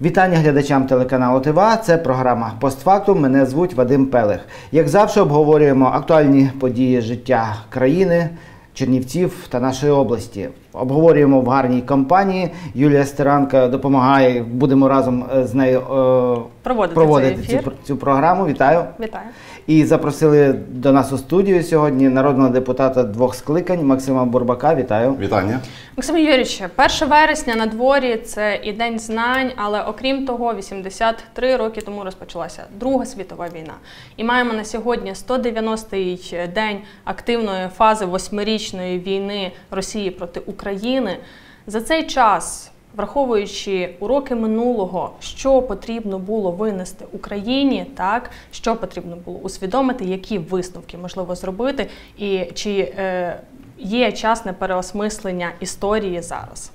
Вітання глядачам телеканалу ТВА. Це програма Постфактум. Мене звуть Вадим Пелех. Як завжди, обговорюємо актуальні події життя країни, Чернівців та нашої області. Обговорюємо в гарній компанії. Юлія Стеранка допомагає. Будемо разом е, з нею е, Проводити проводити цю, цю програму. Вітаю. Вітаю. І запросили до нас у студію сьогодні народного депутата двох скликань Максима Бурбака. Вітаю. Вітання. Максим Юрійович, 1 вересня на дворі це і День знань, але окрім того, 83 роки тому розпочалася Друга світова війна. І маємо на сьогодні 190-й день активної фази восьмирічної війни Росії проти України. За цей час, враховуючи уроки минулого, що потрібно було винести Україні, так що потрібно було усвідомити, які висновки можливо зробити, і чи е, є час на переосмислення історії зараз.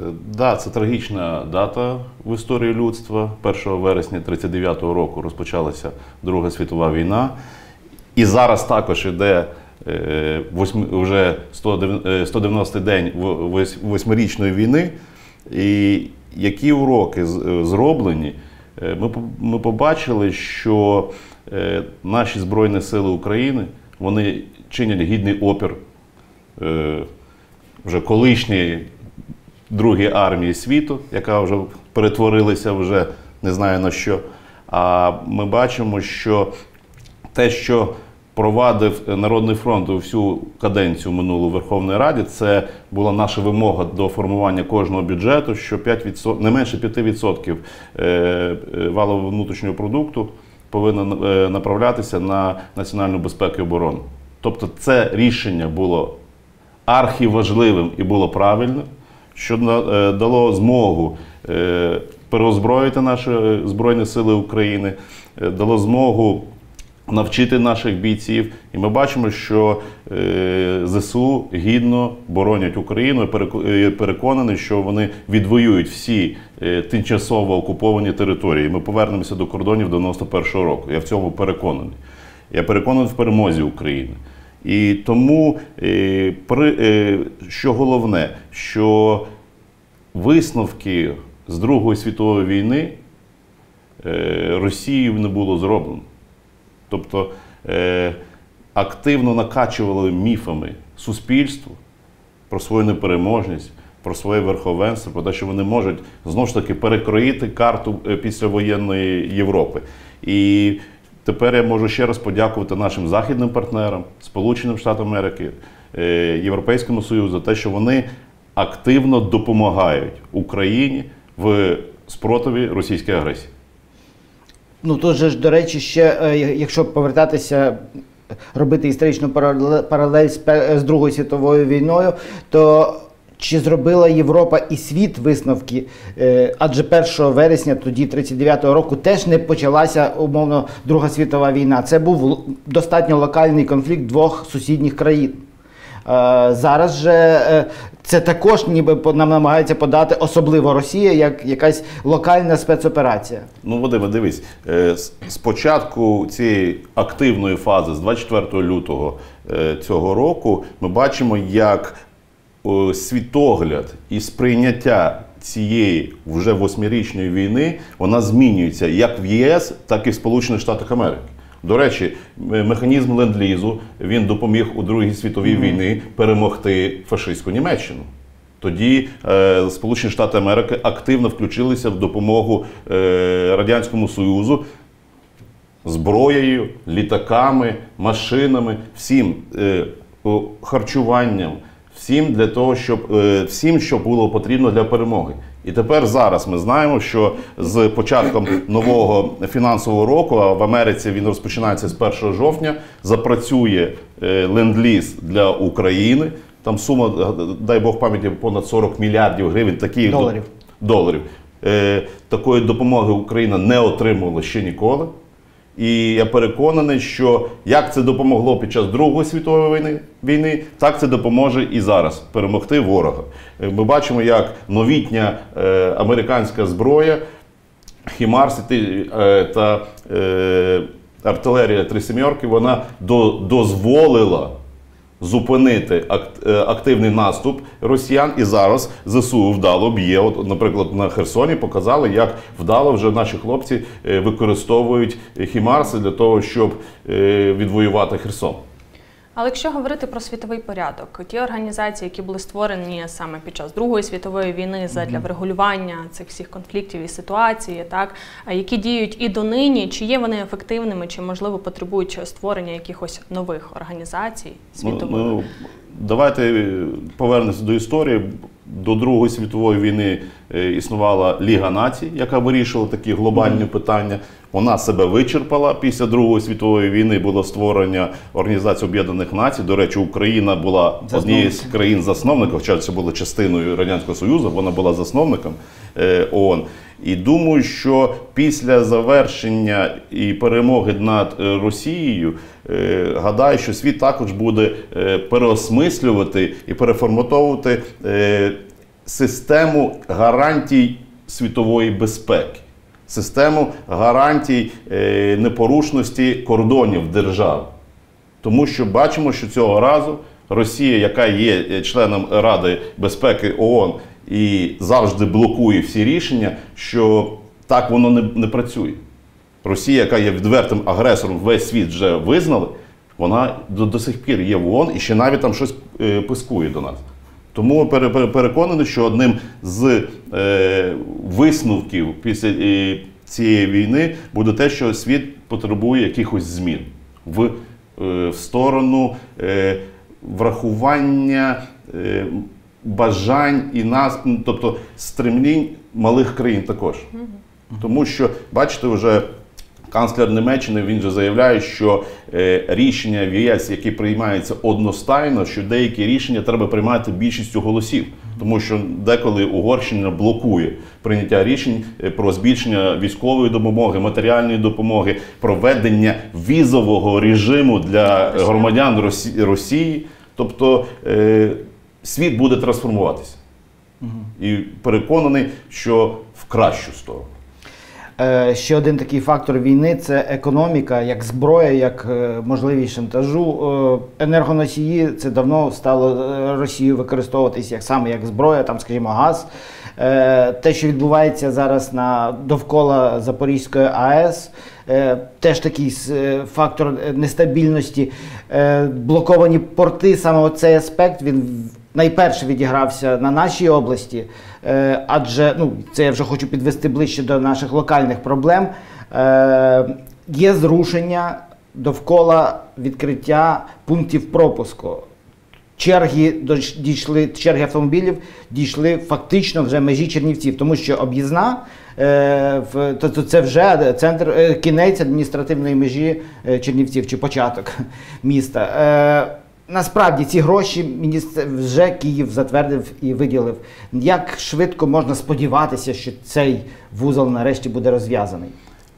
Е, Да, це трагічна дата в історії людства. 1 вересня 39-го року розпочалася Друга світова війна. І зараз також іде вже 190-й день восьмирічної війни. І які уроки е, зроблені, Е, ми, побачили, що е, наші Збройні Сили України вони чинять гідний опір е, вже колишньої Другої армії світу, яка вже перетворилася вже не знаю на що. А ми бачимо, що те, що провадив Народний фронт у всю каденцію минулу в Верховній Раді, це була наша вимога до формування кожного бюджету, що 5%, не менше 5% е, е, валового внутрішнього продукту повинно е, направлятися на національну безпеку і оборону. Тобто це рішення було архіважливим і було правильним, що е, дало змогу е, переозброїти наші е, Збройні Сили України, е, дало змогу навчити наших бійців. І ми бачимо, що е, ЗСУ гідно боронять Україну і е, що вони відвоюють всі е, тимчасово окуповані території. Ми повернемося до кордонів 91-го року. Я в цьому переконаний. Я переконаний в перемозі України. І тому, що головне, що висновки з Другої світової війни Росією не було зроблено. Тобто е, активно накачували міфами суспільство про свою непереможність, про своє верховенство, про те, що вони можуть знову ж таки перекроїти карту е, післявоєнної Європи. І тепер я можу ще раз подякувати нашим західним партнерам, Сполученим Штатам Америки, е, Європейському Союзу за те, що вони активно допомагають Україні в спротиві російської агресії. Ну тут же ж, до речі, ще е, якщо повертатися, робити історичну парале- паралель з, Другою світовою війною, то чи зробила Європа і світ висновки? Е, Адже 1 вересня тоді 39-го року теж не почалася умовно Друга світова війна. Це був достатньо локальний конфлікт двох сусідніх країн. Е, Зараз же це також ніби нам намагається подати, особливо Росія, як якась локальна спецоперація. Ну, Вадиме, дивись, е, з- з початку цієї активної фази, з 24 лютого е, цього року, ми бачимо, як світогляд і сприйняття цієї вже восьмирічної війни вона змінюється як в ЄС, так і в Сполучених Штатах Америки. До речі, механізм ленд-лізу він допоміг у Другій світовій війні перемогти фашистську Німеччину. Тоді е, Сполучені Штати Америки активно включилися в допомогу е, Радянському Союзу зброєю, літаками, машинами, всім е, харчуванням, всім для того, щоб е, всім, що було потрібно для перемоги. І тепер зараз ми знаємо, що з початком нового фінансового року, а в Америці він розпочинається з 1 жовтня, запрацює е, ленд-ліз для України. Там сума, е, дай Бог пам'яті, понад 40 мільярдів гривень. Такі Доларів. доларів. Е, такої допомоги Україна не отримувала ще ніколи. І я переконаний, що як це допомогло під час Другої світової війни, війни так це допоможе і зараз перемогти ворога. Е, Ми бачимо, як новітня е, американська зброя, Хімарс е, та е, артилерія три сім'yorки, вона до, дозволила зупинити е, активний наступ росіян. І зараз ЗСУ вдало б'є. От, наприклад, на Херсоні показали, як вдало вже наші хлопці е, використовують хімарси для того, щоб е, відвоювати Херсон. Але якщо говорити про світовий порядок, ті організації, які були створені саме під час Другої світової війни для врегулювання цих всіх конфліктів і ситуації, так які діють і донині, чи є вони ефективними, чи можливо потребують створення якихось нових організацій світових? Ну, ну, давайте е, повернемося до історії. До Другої світової війни е, існувала Ліга націй, яка вирішувала такі глобальні питання. Вона себе вичерпала. Після Другої світової війни було створення Організації Об'єднаних Націй. До речі, Україна була однією з країн-засновників, хоча це було частиною Радянського Союзу, вона була засновником е, ООН. І думаю, що після завершення і перемоги над е, Росією, е, гадаю, що світ також буде переосмислювати і переформатовувати систему гарантій світової безпеки, систему гарантій е, непорушності кордонів держав. Тому що бачимо, що цього разу Росія, яка є е, членом Ради безпеки ООН і завжди блокує всі рішення, що так воно не, не працює. Росія, яка є відвертим агресором, весь світ вже визнали, вона до, до сих пір є в ООН і ще навіть там щось е, пискує до нас. Тому пере- пере- переконаний, що одним з е, висновків після е, цієї війни буде те, що світ потребує якихось змін в, е, в сторону е, врахування е, бажань і нас, ну, тобто стремлінь малих країн також. Тому що, бачите, вже канцлер Німеччини він же заявляє, що е, рішення в ЄС, які приймаються одностайно, що деякі рішення треба приймати більшістю голосів, тому що деколи Угорщина блокує прийняття рішень е, про збільшення військової допомоги, матеріальної допомоги, проведення візового режиму для громадян Росії. Тобто е, світ буде трансформуватися. І переконаний, що в кращу сторону. Е, Ще один такий фактор війни це економіка, як зброя, як е, можливість шантажу. Е, Енергоносії це давно стало Росією використовуватись як саме як зброя, там, скажімо, газ. Те, що відбувається зараз на довкола Запорізької АЕС, теж такий фактор нестабільності. Блоковані порти, саме цей аспект він найперше відігрався на нашій області, е, адже ну, це я вже хочу підвести ближче до наших локальних проблем. Е, Є зрушення довкола відкриття пунктів пропуску. Черги дійшли, черги автомобілів дійшли фактично вже межі Чернівців, тому що об'їзна е, то, це вже центр, кінець адміністративної межі Чернівців чи початок міста. Насправді ці гроші міністр вже Київ затвердив і виділив. Як швидко можна сподіватися, що цей вузол нарешті буде розв'язаний?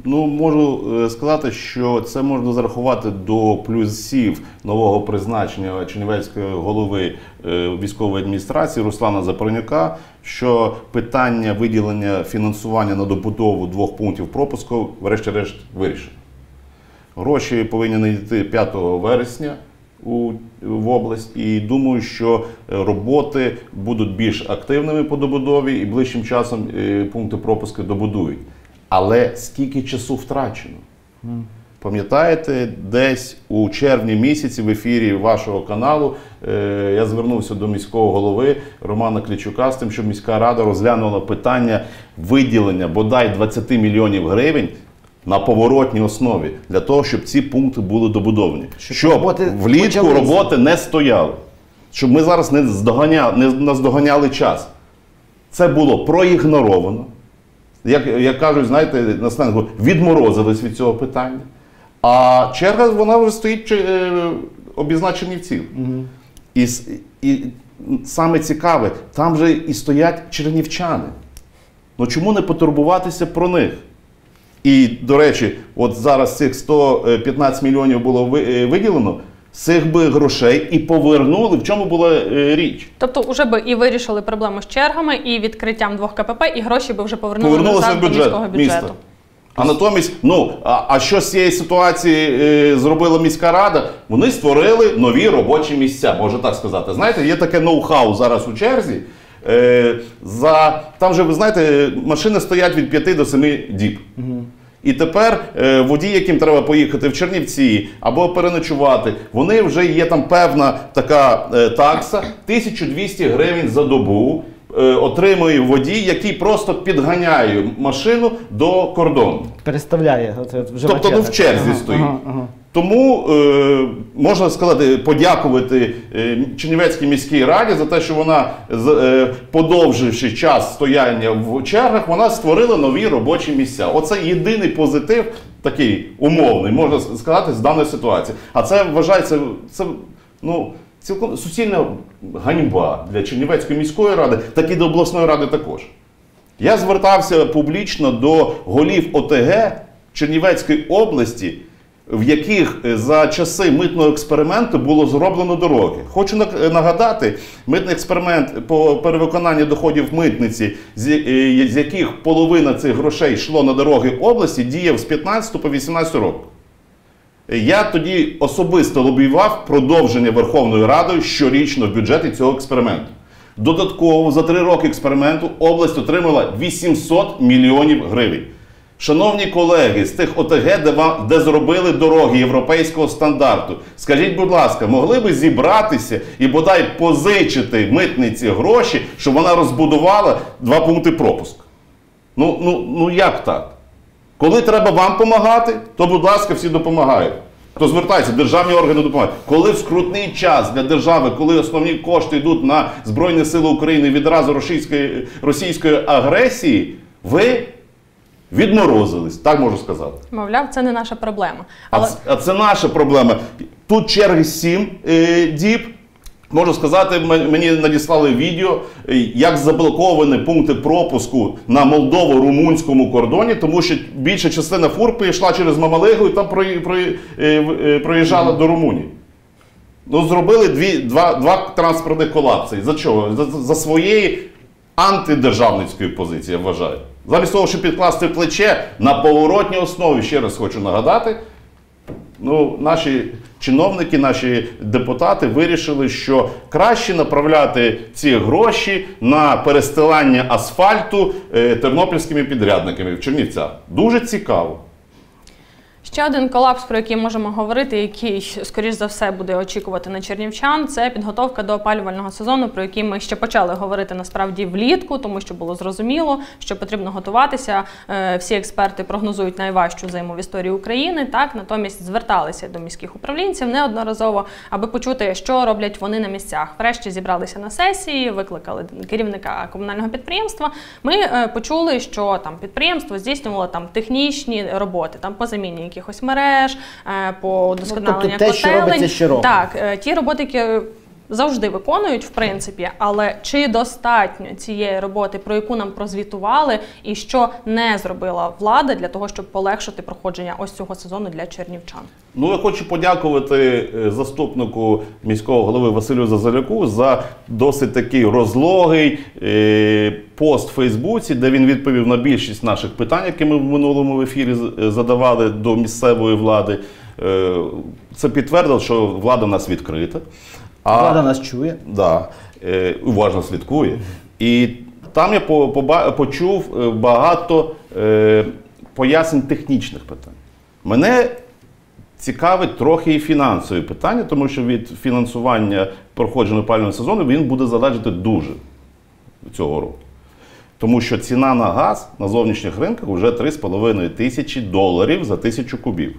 Ну, можу е, сказати, що це можна зарахувати до плюсів нового призначення Чернівецької голови е, військової адміністрації Руслана Запорнюка, що питання виділення фінансування на добудову двох пунктів пропуску, врешті-решт, вирішено. Гроші повинні надійти 5 вересня у, в область, і думаю, що е, роботи будуть більш активними по добудові і ближчим часом е, пункти пропуску добудують. Але скільки часу втрачено? Пам'ятаєте, десь у червні місяці в ефірі вашого каналу е, я звернувся до міського голови Романа Клічука з тим, щоб міська рада розглянула питання виділення бодай 20 мільйонів гривень на поворотній основі для того, щоб ці пункти були добудовані. Щоб Щоб, роботи влітку роботи не стояли, щоб ми зараз не здоганяли, не наздоганяли час. Це було проігноровано. Як, як кажуть, знаєте, на сленгу, відморозились від цього питання. А черга вона вже стоїть е, обізна Чернівців. І, с- і саме цікаве, там же і стоять чернівчани. Ну чому не потурбуватися про них? І, до речі, от зараз цих 115 мільйонів було е, виділено, цих би грошей і повернули. В чому була е, річ? Тобто, вже би і вирішили проблему з чергами, і відкриттям двох КПП, і гроші би вже повернули в до бюджет міського бюджету. міста. А натомість, ну а, а що з цієї ситуації е, зробила міська рада? Вони створили нові робочі місця, можна так сказати. Знаєте, є таке ноу-хау зараз у черзі. Е, за, там же, ви знаєте, машини стоять від 5 до 7 діб. І тепер е, водії, яким треба поїхати в Чернівці або переночувати, вони вже є там певна така е, такса 1200 гривень за добу. е, Отримує водій, який просто підганяє машину до кордону. Переставляє. Вже Тобто ну, в черзі Ага, стоїть. ага, ага. Тому е, можна сказати, подякувати е, Чернівецькій міській раді за те, що вона, е, подовживши час стояння в чергах, вона створила нові робочі місця. Оце єдиний позитив, такий умовний, можна сказати, з даної ситуації. А це вважається це, ну, цілком суцільна ганьба для Чернівецької міської ради, так і до обласної ради також. Я звертався публічно до голів ОТГ Чернівецької області, в яких е, за часи митного експерименту було зроблено дороги. Хочу нагадати, митний експеримент по перевиконанню доходів митниці, е, з яких половина цих грошей йшло на дороги області, діяв з 15 по 18 років. Я тоді особисто лобіював продовження Верховною Радою щорічно в бюджеті цього експерименту. Додатково за три роки експерименту область отримала 800 мільйонів гривень. Шановні колеги з тих ОТГ, де, вам, де зробили дороги європейського стандарту, скажіть, будь ласка, могли би зібратися і бодай позичити митниці гроші, щоб вона розбудувала два пункти пропуску? Ну, ну, ну як так? Коли треба вам допомагати, то, будь ласка, всі допомагають. То звертайтеся, державні органи допомагають. Коли в скрутний час для держави, коли основні кошти йдуть на Збройні Сили України відразу російської, російської агресії, ви відморозились, так можу сказати. Мовляв, це не наша проблема. А, Але ц- а це наша проблема. Тут черги 7 е, діб. Можу сказати, мені надіслали відео, е, як заблоковані пункти пропуску на молдово-румунському кордоні, тому що більша частина фур пішла через Мамалигу і там е, е, проїжджала до Румунії. Ну, зробили дві, два, два транспортних колапси. За чого? За, за своєї антидержавницької позиції, я вважаю. Замість того, щоб підкласти плече на поворотній основі, ще раз хочу нагадати, ну, наші чиновники, наші депутати вирішили, що краще направляти ці гроші на перестилання асфальту е, тернопільськими підрядниками в Чернівцях. Дуже цікаво. Ще один колапс, про який можемо говорити, який, скоріш за все, буде очікувати на чернівчан, це підготовка до опалювального сезону, про який ми ще почали говорити насправді влітку, тому що було зрозуміло, що потрібно готуватися. Е, Всі експерти прогнозують найважчу зиму в історії України. Так натомість зверталися до міських управлінців неодноразово, аби почути, що роблять вони на місцях. Врешті зібралися на сесії, викликали керівника комунального підприємства. Ми е, почули, що там підприємство здійснювало там технічні роботи, там по заміні якихось мереж, е, по удосконаленню тобто те, що котелень. робиться щороку. Так, е, ті роботи, які завжди виконують, в принципі, але чи достатньо цієї роботи, про яку нам прозвітували, і що не зробила влада для того, щоб полегшити проходження ось цього сезону для чернівчан? Ну, я хочу подякувати е, заступнику міського голови Василю Зазаляку за досить такий розлогий е, пост в Фейсбуці, де він відповів на більшість наших питань, які ми в минулому ефірі е, задавали до місцевої влади. Це підтвердило, що влада в нас відкрита. А- Влада нас чує. Да, е, уважно слідкує. І там я по- поба- почув е, багато е, пояснень технічних питань. Мене цікавить трохи і фінансові питання, тому що від фінансування проходження опалювального сезону він буде залежати дуже цього року. Тому що ціна на газ на зовнішніх ринках вже 3,5 тисячі доларів за тисячу кубів.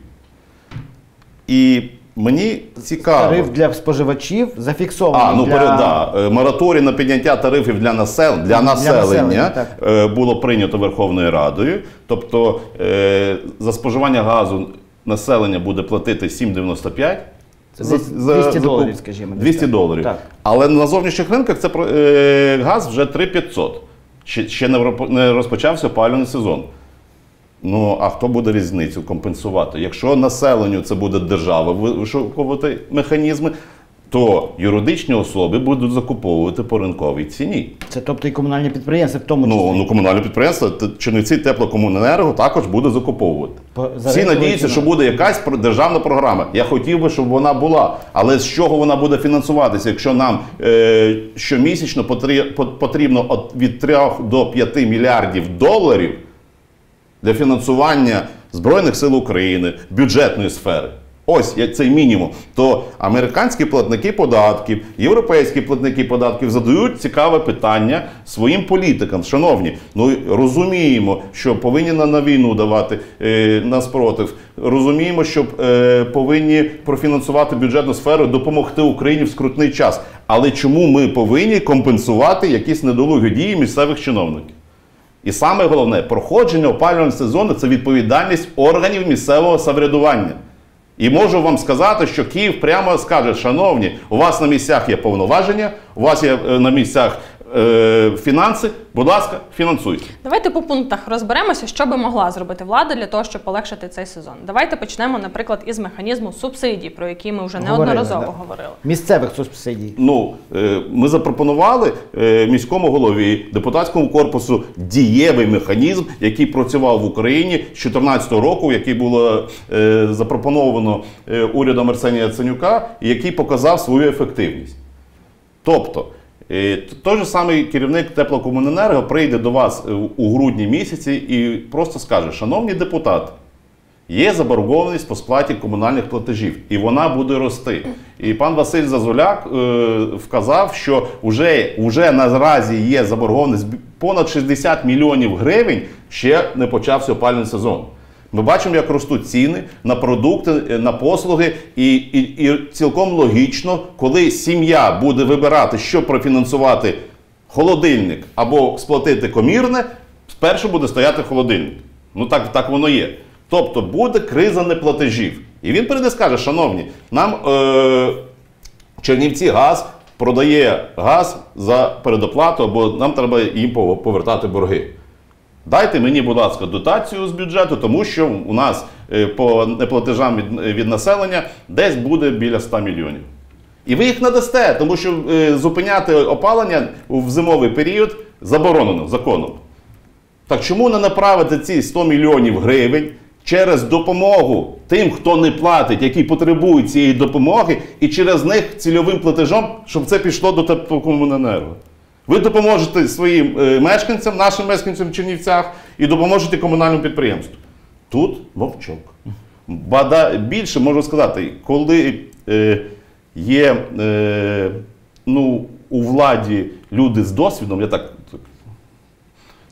І мені цікаво. Тариф для споживачів зафіксований. А, ну для... да. Е, мораторій на підняття тарифів для населення, для населення, населення, е, було прийнято Верховною Радою. Тобто е, за споживання газу населення буде платити 7,95. Це десь 200 доларів, скажімо, десь 200 так. доларів. Так. Але на зовнішніх ринках це е, газ вже 3500. Ще, ще не розпочався опалювальний сезон. Ну, а хто буде різницю компенсувати? Якщо населенню це буде держава вишукувати механізми, то юридичні особи будуть закуповувати по ринковій ціні. Це тобто і комунальні підприємства, в тому числі. Ну, ну комунальне підприємство Т- Чернівці теплокомуненерго також буде закуповувати. По- Всі надіються, що буде якась державна програма. Я хотів би, щоб вона була. Але з чого вона буде фінансуватися, якщо нам е, щомісячно потрі- по- потрібно від 3 до 5 мільярдів доларів для фінансування Збройних сил України, бюджетної сфери. Ось цей мінімум. То американські платники податків, європейські платники податків задають цікаве питання своїм політикам. Шановні, ну розуміємо, що повинні на, війну давати е, на спротив. Розуміємо, що е, повинні профінансувати бюджетну сферу, допомогти Україні в скрутний час. Але чому ми повинні компенсувати якісь недолугі дії місцевих чиновників? І саме головне, проходження опалювального сезону це відповідальність органів місцевого самоврядування. І можу вам сказати, що Київ прямо скаже: шановні, у вас на місцях є повноваження, у вас є е, на місцях фінанси, будь ласка, фінансуйте. Давайте по пунктах розберемося, що би могла зробити влада для того, щоб полегшити цей сезон. Давайте почнемо, наприклад, із механізму субсидій, про який ми вже Говорили, неодноразово да. говорили. Місцевих субсидій. Ну, е, ми запропонували е, міському голові, депутатському корпусу дієвий механізм, який працював в Україні з 2014 року, який було е, запропоновано е, урядом Арсенія Яценюка, і який показав свою ефективність. Тобто, е, той же самий керівник теплокомуненерго прийде до вас е, у грудні місяці і просто скаже: шановні депутати. Є заборгованість по сплаті комунальних платежів, і вона буде рости. І пан Василь Зазуляк е, вказав, що вже, вже наразі є заборгованість понад 60 мільйонів гривень, ще не почався опалювальний сезон. Ми бачимо, як ростуть ціни на продукти, е, на послуги, і, і, і цілком логічно, коли сім'я буде вибирати, що профінансувати холодильник або сплатити комірне, спершу буде стояти холодильник. Ну так, так воно є. Тобто буде криза неплатежів. І він прийде скаже: шановні, нам е, Чернівці газ продає газ за передоплату, або нам треба їм повертати борги. Дайте мені, будь ласка, дотацію з бюджету, тому що у нас е, по неплатежам від, від населення десь буде біля 100 мільйонів. І ви їх надасте, тому що е, зупиняти опалення в зимовий період заборонено законом. Так чому не направити ці 100 мільйонів гривень через допомогу тим, хто не платить, які потребують цієї допомоги, і через них цільовим платежом, щоб це пішло до теплокомуненерго? Ви допоможете своїм е, мешканцям, нашим мешканцям в Чернівцях, і допоможете комунальному підприємству. Тут мовчок. Бада більше можу сказати, коли е, є е, ну, у владі люди з досвідом, я так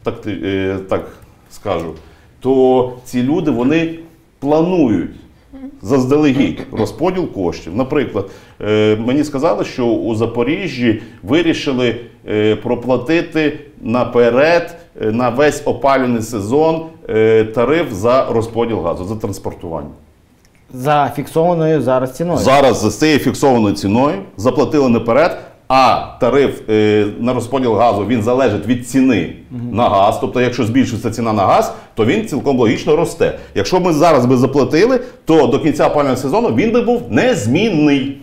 так, е, так скажу, то ці люди вони планують заздалегідь розподіл коштів. Наприклад, е, мені сказали, що у Запоріжжі вирішили е, проплатити наперед е, на весь опалений сезон тариф за розподіл газу, за транспортування. За фіксованою зараз ціною. Зараз за цією фіксованою ціною заплатили наперед, а тариф е, на розподіл газу він залежить від ціни на газ. Тобто, якщо збільшується ціна на газ, то він цілком логічно росте. Якщо ми зараз би заплатили, то до кінця опалювального сезону він би був незмінний.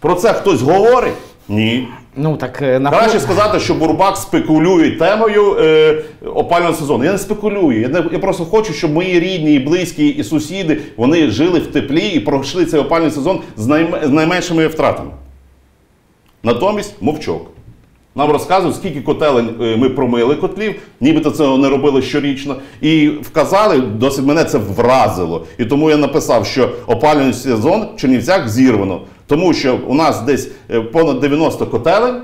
Про це хтось говорить? Ні. Ну так е, на Краще сказати, що Бурбак спекулює темою е, опалювального сезону. Я не спекулюю. Я, не, я просто хочу, щоб мої рідні, і близькі і сусіди вони жили в теплі і пройшли цей опалювальний сезон з, найм- з найменшими втратами. Натомість мовчок. Нам розказують, скільки котелень ми промили котлів, нібито це не робили щорічно. І вказали, досить мене це вразило. І тому я написав, що опалювальний сезон в Чернівцях зірвано. Тому що у нас десь е, понад 90 котелень,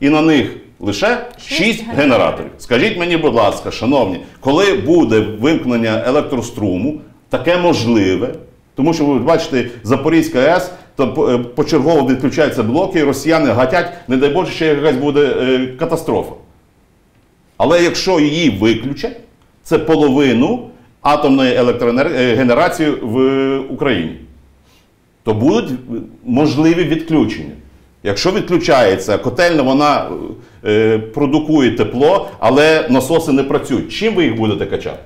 і на них лише 6 генераторів. генераторів. Скажіть мені, будь ласка, шановні, коли буде вимкнення електроструму, таке можливе, тому що ви бачите, Запорізька АЕС, то е, почергово відключаються блоки, росіяни гатять, не дай Боже, ще якась буде е, катастрофа. Але якщо її виключать, це половину атомної електрогенерації в Україні то будуть можливі відключення. Якщо відключається котельня, вона е, продукує тепло, але насоси не працюють. Чим ви їх будете качати?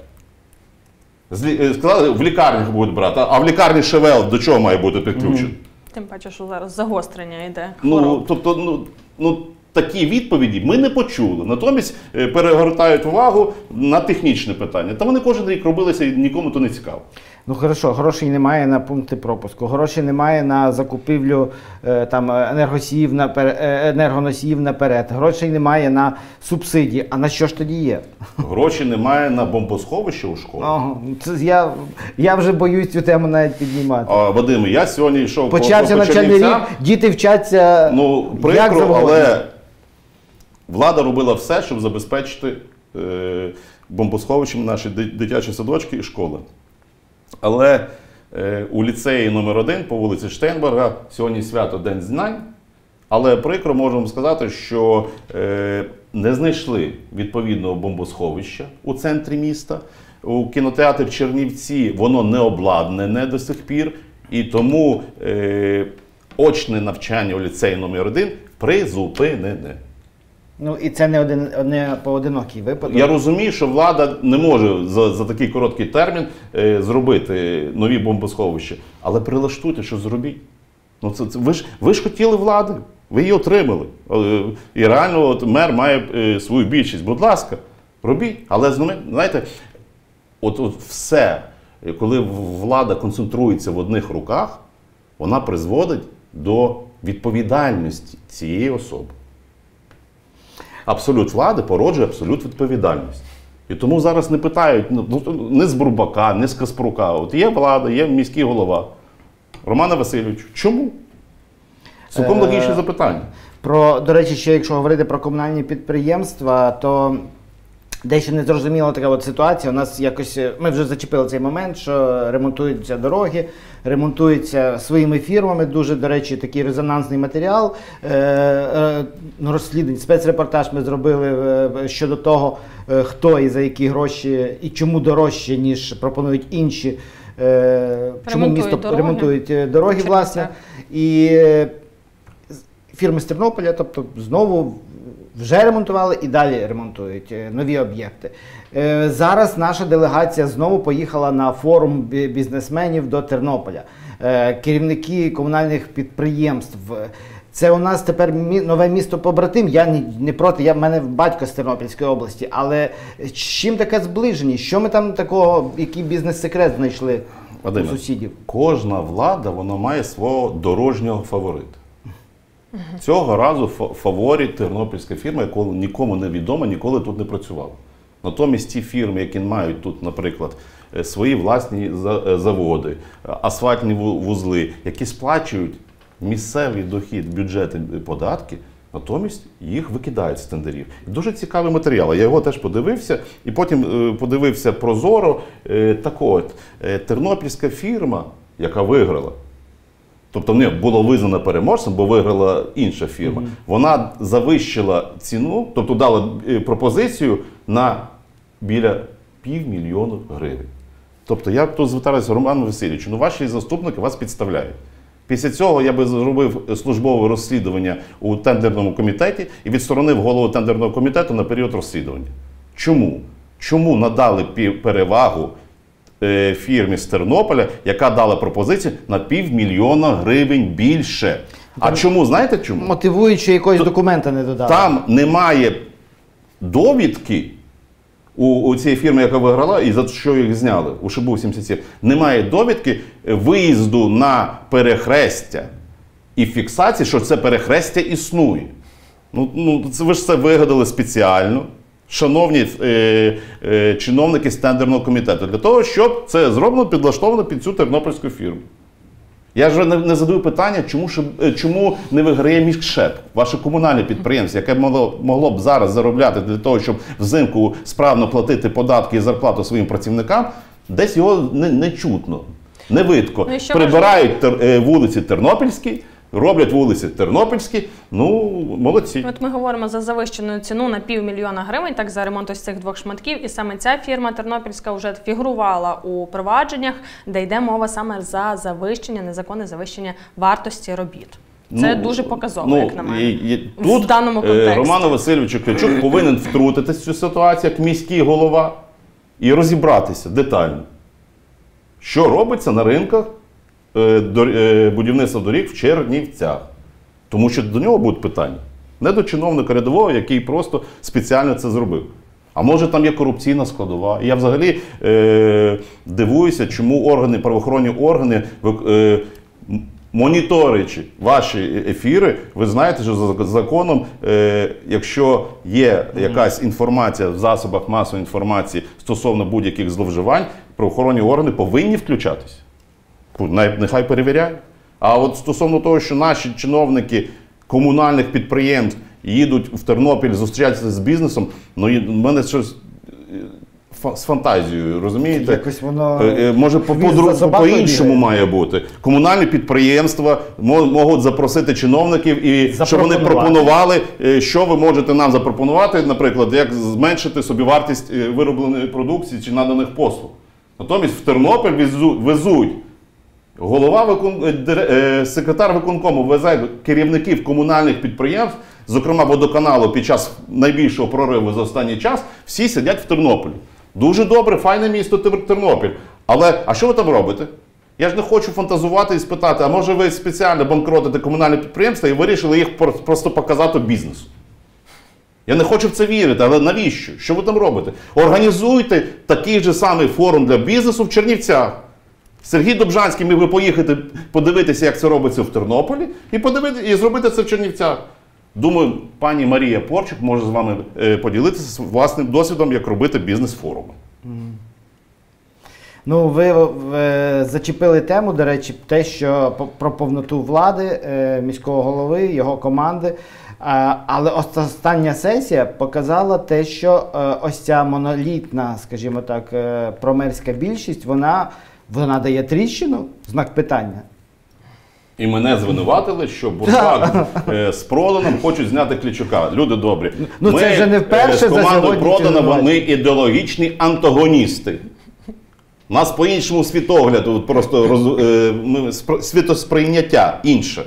Е, Сказали, в лікарнях будуть брати, а в лікарні ШВЛ до чого має бути підключений? Тим паче, що зараз загострення йде. Ну, тобто, ну, ну, такі відповіді ми не почули. Натомість е, перегортають увагу на технічне питання. Та вони кожен рік робилися і нікому то не цікаво. Ну хорошо, грошей немає на пункти пропуску, грошей немає на закупівлю е, там енергосіїв наперед, енергоносіїв наперед, грошей немає на субсидії. А на що ж тоді є? Гроші немає на бомбосховище у школах. Ага, це я, я вже боюсь цю тему навіть піднімати. А, Вадим, я сьогодні йшов Почався по навчальний рік, діти вчаться Ну, прикро, завгодно. але влада робила все, щоб забезпечити е, бомбосховищем наші дитячі садочки і школи. Але е, у ліцеї номер 1 по вулиці Штейнберга сьогодні свято День знань. Але прикро можемо сказати, що е, не знайшли відповідного бомбосховища у центрі міста. У кінотеатрі Чернівці воно не обладнане до сих пір, і тому е, очне навчання у ліцеї номер 1 призупинене. Ну і це не один не поодинокий випадок. Я розумію, що влада не може за, за такий короткий термін е, зробити нові бомбосховища, але прилаштуйте, що зробіть. Ну, це, це, ви, ж, ви ж хотіли влади, ви її отримали. Е, І реально от мер має е, свою більшість. Будь ласка, робіть. Але знаєте, от, от все, коли влада концентрується в одних руках, вона призводить до відповідальності цієї особи. Абсолют влади породжує абсолют відповідальність. І тому зараз не питають ну, ну, не з Бурбака, не з Каспрука. От є влада, є міський голова. Романа Васильович, чому? Цілком Е, логічне запитання. Про, до речі, ще якщо говорити про комунальні підприємства, то дещо незрозуміла така от ситуація. У нас якось е, ми вже зачепили цей момент, що ремонтуються дороги, ремонтуються своїми фірмами. Дуже, до речі, такий резонансний матеріал. Е, е, ну, розслідування, спецрепортаж ми зробили щодо того, хто і за які гроші і чому дорожче, ніж пропонують інші. Чому місто дороги. ремонтують дороги, власне. І фірми з Тернополя, тобто знову вже ремонтували і далі ремонтують е, нові об'єкти. Е, Зараз наша делегація знову поїхала на форум бізнесменів до Тернополя. Е, Керівники комунальних підприємств. Це у нас тепер нове місто побратим. Я не, проти, я в мене батько з Тернопільської області. Але з чим таке зближеність? Що ми там такого, який бізнес-секрет знайшли Вадиме, у сусідів? Кожна влада вона має свого дорожнього фаворита. Цього разу фа- фаворит тернопільська фірма, яка нікому не відома, ніколи тут не працювала. Натомість ті фірми, які мають тут, наприклад, е, свої власні е, заводи, е, асфальтні вузли, які сплачують місцевий дохід, бюджети, податки, натомість їх викидають з тендерів. Дуже цікавий матеріал. Я його теж подивився, і потім подивився прозоро. Так от, тернопільська фірма, яка виграла, Тобто не було визнано переможцем, бо виграла інша фірма. Вона завищила ціну, тобто дала е, пропозицію на біля півмільйона гривень. Тобто я тут звертаюся Роману Васильовичу, ну ваші заступники вас підставляють. Після цього я би зробив службове розслідування у тендерному комітеті і відсторонив голову тендерного комітету на період розслідування. Чому? Чому надали перевагу фірмі з Тернополя, яка дала пропозицію на півмільйона гривень більше? А чому? Знаєте чому? Мотивуючи якогось документа не додали. Там немає довідки у, у цієї фірми, яка виграла, і за що їх зняли у Шибу 77, немає довідки виїзду на перехрестя і фіксації, що це перехрестя існує. Ну, ну це ви ж це вигадали спеціально. Шановні е, е, чиновники з тендерного комітету, для того, щоб це зроблено підлаштовано під цю тернопільську фірму. Я ж не, не задаю питання, чому, е, чому не виграє міськшеп, ваше комунальне підприємство, яке могло, могло б зараз заробляти для того, щоб взимку справно платити податки і зарплату своїм працівникам, десь його не, не чутно, не видко. Ну Прибирають тер, е, вулиці Тернопільські, роблять вулиці Тернопільські. Ну, молодці. От ми говоримо за завищену ціну на півмільйона гривень, так за ремонт ось цих двох шматків. І саме ця фірма Тернопільська вже фігурувала у провадженнях, де йде мова саме за завищення, незаконне завищення вартості робіт. Це Ну, дуже показово, ну, як на мене. і- і в даному е, контексті. Роману Васильовичу Клячук повинен втрутитися в цю ситуацію як міський голова і розібратися детально, що робиться на ринках будівництва доріг в Чернівцях. Тому що до нього будуть питання. Не до чиновника рядового, який просто спеціально це зробив. А може там є корупційна складова. І я взагалі е, дивуюся, чому органи, правоохоронні органи, е, м- моніторячи ваші ефіри, ви знаєте, що за законом, е, якщо є якась інформація в засобах масової інформації стосовно будь-яких зловживань, правоохоронні органи повинні включатися. Нехай перевіряють. А от стосовно того, що наші чиновники комунальних підприємств їдуть в Тернопіль зустрічатися з бізнесом, ну в мене щось е, з фантазією, розумієте? Якось воно Е, е, Може, по-іншому має бути. Комунальні підприємства можуть запросити чиновників і щоб вони пропонували, що ви можете нам запропонувати, наприклад, як зменшити собівартість виробленої продукції чи наданих послуг. Натомість в Тернопіль везуть. Голова викон... е, е, секретар виконкому везе керівників комунальних підприємств, зокрема водоканалу, під час найбільшого прориву за останній час, всі сидять в Тернополі. Дуже добре, файне місто Тер- Тернопіль. Але а що ви там робите? Я ж не хочу фантазувати і спитати, а може ви спеціально банкротите комунальне підприємство і вирішили їх просто показати бізнесу? Я не хочу в це вірити, але навіщо? Що ви там робите? Організуйте такий же самий форум для бізнесу в Чернівцях. Сергій Добжанський міг би поїхати подивитися, як це робиться в Тернополі, і подивити, і зробити це в Чернівцях. Думаю, пані Марія Порчик може з вами е, поділитися власним досвідом, як робити бізнес-форуми. Ну, ви, е, зачепили тему, до речі, те, що про повноту влади е, міського голови, його команди. Але остання сесія показала те, що ось ця монолітна, скажімо так, промерська більшість, вона, вона дає тріщину, знак питання. І мене звинуватили, що Бурбак е, з Проданом хочуть зняти Клічука. Люди добрі. Ну, це вже не вперше е, з командою сьогодні Продана ми ідеологічні антагоністи. Нас по іншому світогляду, просто роз, е, світосприйняття інше.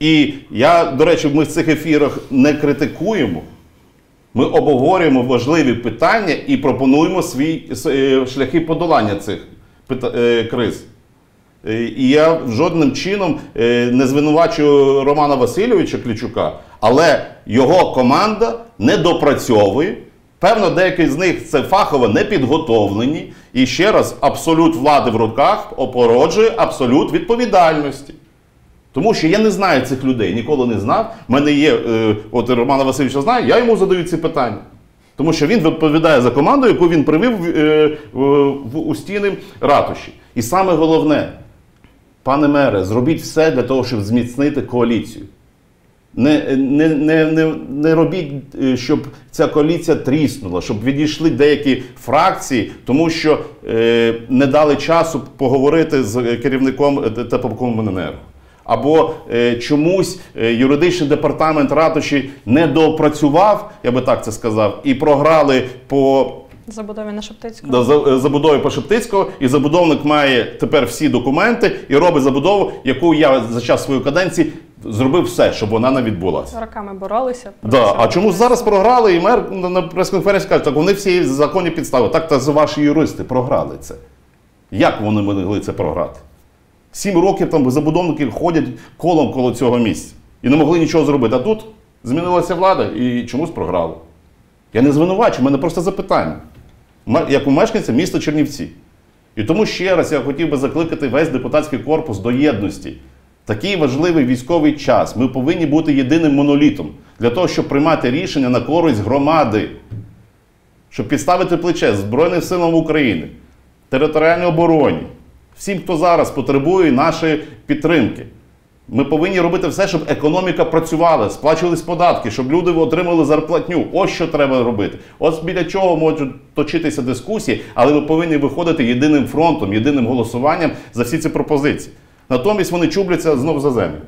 І я, до речі, ми в цих ефірах не критикуємо. Ми обговорюємо важливі питання і пропонуємо свій е, шляхи подолання цих е, криз. Е, І я жодним чином не звинувачую Романа Васильовича Клічука, але його команда не допрацьовує. Певно, деякі з них це фахово не підготовлені. І ще раз, абсолют влади в руках опороджує абсолют відповідальності. Тому що я не знаю цих людей, ніколи не знав. У мене є, е, от Романа Васильовича знаю, я йому задаю ці питання. Тому що він відповідає за команду, яку він привів е, в, у стіни ратуші. І саме головне, пане мере, зробіть все для того, щоб зміцнити коаліцію. Не, не, не, не, не робіть, е, щоб ця коаліція тріснула, щоб відійшли деякі фракції, тому що е, не дали часу поговорити з е, керівником ТПКомуненерго. Або е, чомусь е, юридичний департамент ратуші не допрацював, я би так це сказав, і програли по Забудові на Шептицькому. до за- забудови по Шептицького, і забудовник має тепер всі документи і робить забудову, яку я за час своєї каденції зробив все, щоб вона не відбулася. Роками боролися. Да. А чому зараз програли, і мер на, на прес-конференції каже, так вони всі законні підстави. Так та ваші юристи програли це. Як вони могли це програти? Сім років там забудовники ходять колом коло цього місця і не могли нічого зробити. А тут змінилася влада і чомусь програли. Я не звинувачую, в мене просто запитання. Як у мешканця міста Чернівці. І тому ще раз я хотів би закликати весь депутатський корпус до єдності. Такий важливий військовий час. Ми повинні бути єдиним монолітом для того, щоб приймати рішення на користь громади, щоб підставити плече Збройним силам України, територіальній обороні, всім, хто зараз потребує нашої підтримки. Ми повинні робити все, щоб економіка працювала, сплачувались податки, щоб люди отримали зарплатню. Ось що треба робити. Ось біля чого можуть точитися дискусії, але ми повинні виходити єдиним фронтом, єдиним голосуванням за всі ці пропозиції. Натомість вони чубляться знов за землю.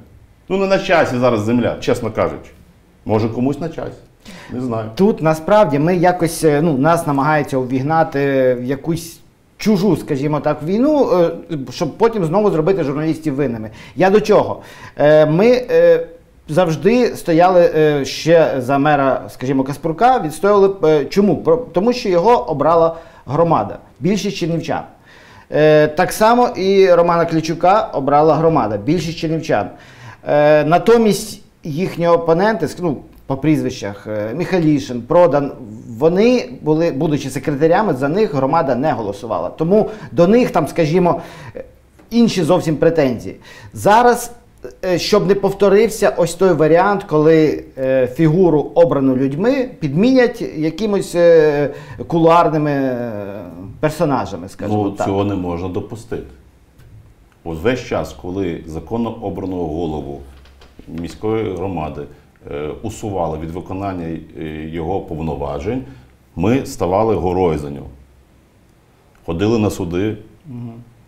Ну не на часі зараз земля, чесно кажучи. Може комусь на часі. Не знаю. Тут насправді ми якось е, ну, нас намагаються увігнати в якусь чужу, скажімо так, війну, е, щоб потім знову зробити журналістів винними. Я до чого? Е, Ми е, завжди стояли ще за мера, скажімо, Каспрука, відстояли чому? Тому що його обрала громада, більшість чернівчан. Так само і Романа Клічука обрала громада, більшість чернівчан. Натомість їхні опоненти, ну, по прізвищах е, Михайлішин, Продан, вони були, будучи секретарями, за них громада не голосувала. Тому до них там, скажімо, інші зовсім претензії. Зараз, е, щоб не повторився ось той варіант, коли е, фігуру обрану людьми підмінять якимось е, кулуарними е, персонажами, скажімо Ну, так. цього не можна допустити. От весь час, коли законно обраного голову міської громади усували від виконання е, його повноважень, ми ставали горою за нього. Ходили на суди,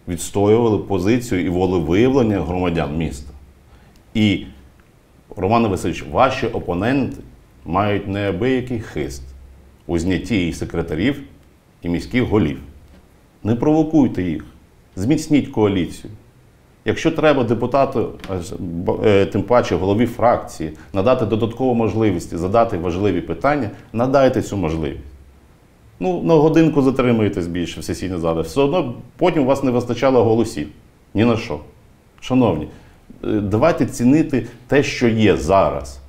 відстоювали позицію і волевиявлення громадян міста. І, Роман Васильович, ваші опоненти мають неабиякий хист у знятті і секретарів, і міських голів. Не провокуйте їх, зміцніть коаліцію. Якщо треба депутату, е, тим паче голові фракції, надати додаткову можливість задати важливі питання, надайте цю можливість. Ну, на годинку затримуєтесь більше в сесійній залі. Все одно потім у вас не вистачало голосів. Ні на що. Шановні, е, давайте цінити те, що є зараз.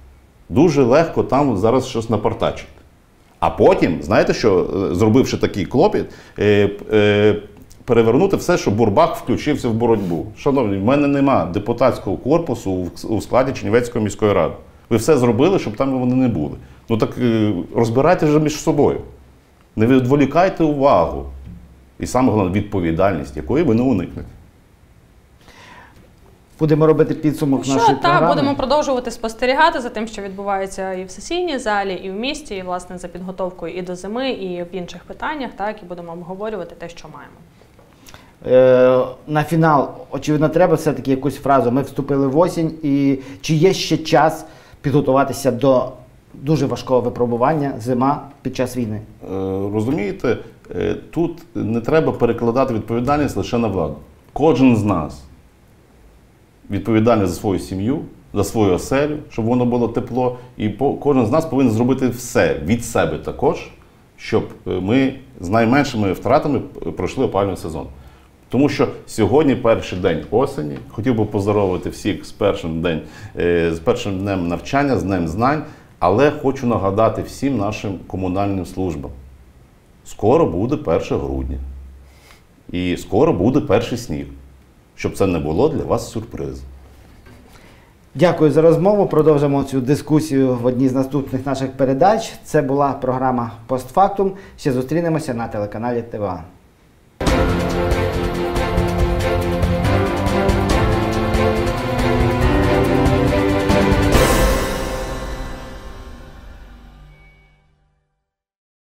Дуже легко там зараз щось напортачити. А потім, знаєте що, е, зробивши такий клопіт, перевернути все, що Бурбак включився в боротьбу. Шановні, в мене нема депутатського корпусу у- складі Чернівецької міської ради. Ви все зробили, щоб там вони не були. Ну так е, розбирайте вже між собою. Не відволікайте увагу. І саме головне відповідальність, якої ви не уникнете. Будемо робити підсумок Що нашої так, програми. будемо продовжувати спостерігати за тим, що відбувається і в сесійній залі, і в місті, і власне за підготовкою і до зими, і в інших питаннях. Так і будемо обговорювати те, що маємо. Е, на фінал, очевидно, треба все-таки якусь фразу. Ми вступили в осінь, і чи є ще час підготуватися до дуже важкого випробування зима під час війни? Е, Розумієте, е, тут не треба перекладати відповідальність лише на владу. Кожен з нас відповідальний за свою сім'ю, за свою оселю, щоб воно було тепло. І кожен з нас повинен зробити все від себе також, щоб ми з найменшими втратами пройшли опалювальний сезон. Тому що сьогодні перший день осені. Хотів би поздоровити всіх з першим, день, е, з першим днем навчання, з днем знань, але хочу нагадати всім нашим комунальним службам. Скоро буде 1 грудня. І скоро буде перший сніг. Щоб це не було для вас сюрпризом. Дякую за розмову. Продовжимо цю дискусію в одній з наступних наших передач. Це була програма Постфактум. Ще зустрінемося на телеканалі ТВА.